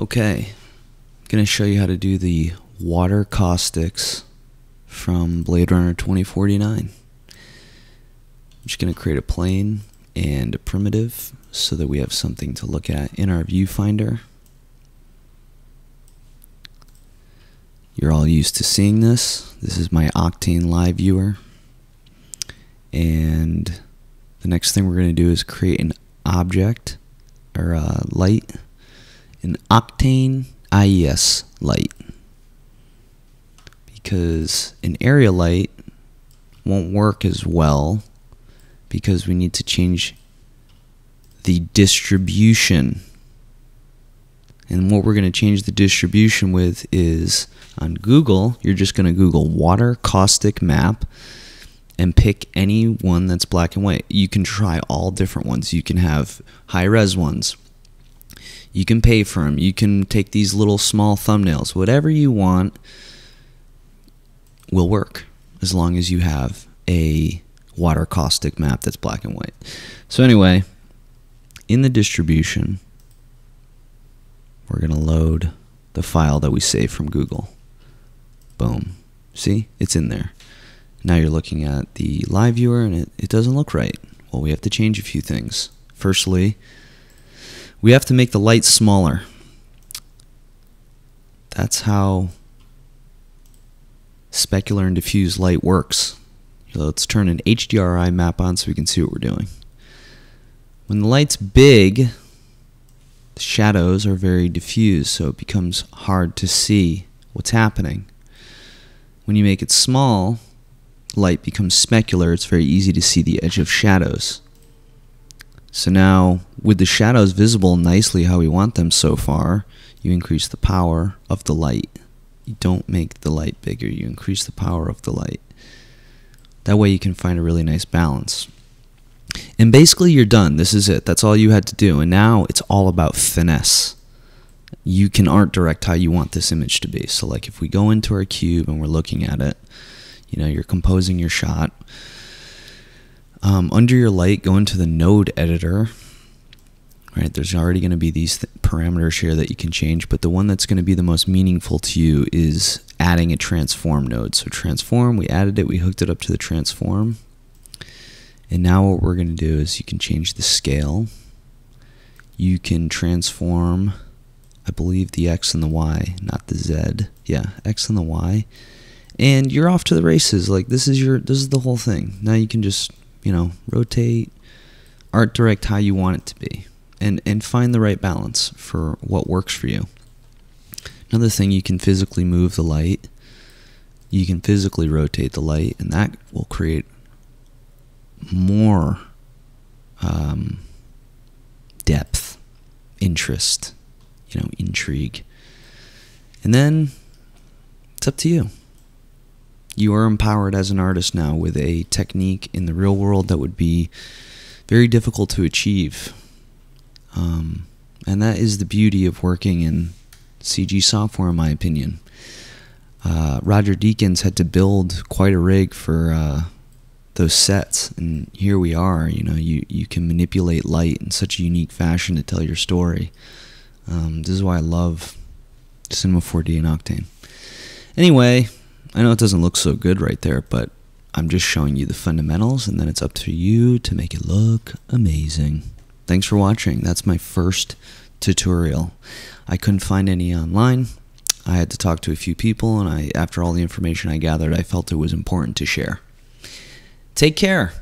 Okay, I'm going to show you how to do the water caustics from Blade Runner 2049. I'm just going to create a plane and a primitive so that we have something to look at in our viewfinder. You're all used to seeing this. This is my Octane Live viewer. And the next thing we're going to do is create an object or a light, an Octane IES light. Because an area light won't work as well because we need to change the distribution. And what we're going to change the distribution with is on Google, you're just going to Google water caustic map and pick any one that's black and white. You can try all different ones. You can have high res ones. You can pay for them. You can take these little small thumbnails. Whatever you want will work as long as you have a water caustic map that's black and white. So anyway, in the distribution, we're going to load the file that we saved from Google. Boom. See? It's in there. Now you're looking at the live viewer and it, it doesn't look right. Well, we have to change a few things. Firstly, we have to make the light smaller. That's how specular and diffuse light works. Let's turn an HDRI map on so we can see what we're doing. When the light's big, the shadows are very diffuse, so it becomes hard to see what's happening. When you make it small, light becomes specular, it's very easy to see the edge of shadows. So now, with the shadows visible nicely how we want them so far, you increase the power of the light. You don't make the light bigger, you increase the power of the light. That way you can find a really nice balance. And basically you're done. This is it. That's all you had to do. And now it's all about finesse. You can art direct how you want this image to be. So like if we go into our cube and we're looking at it, you know, you're composing your shot. Um, under your light, go into the node editor. Right, there's already going to be these th parameters here that you can change, but the one that's going to be the most meaningful to you is adding a transform node. So transform, we added it, we hooked it up to the transform. And now what we're going to do is you can change the scale. You can transform, I believe, the X and the Y, not the Z. Yeah, X and the Y. And you're off to the races. Like this is your this is the whole thing. Now you can just, you know, rotate, art direct how you want it to be. And and find the right balance for what works for you. Another thing you can physically move the light. You can physically rotate the light and that will create more um, depth, interest, you know, intrigue. And then it's up to you. You are empowered as an artist now with a technique in the real world that would be very difficult to achieve. Um, and that is the beauty of working in CG software, in my opinion. Uh, Roger Deakins had to build quite a rig for uh, those sets and here we are you know you you can manipulate light in such a unique fashion to tell your story um, this is why I love Cinema 4D and Octane anyway I know it doesn't look so good right there but I'm just showing you the fundamentals and then it's up to you to make it look amazing. Thanks for watching. That's my first tutorial. I couldn't find any online. I had to talk to a few people and I after all the information I gathered I felt it was important to share. Take care.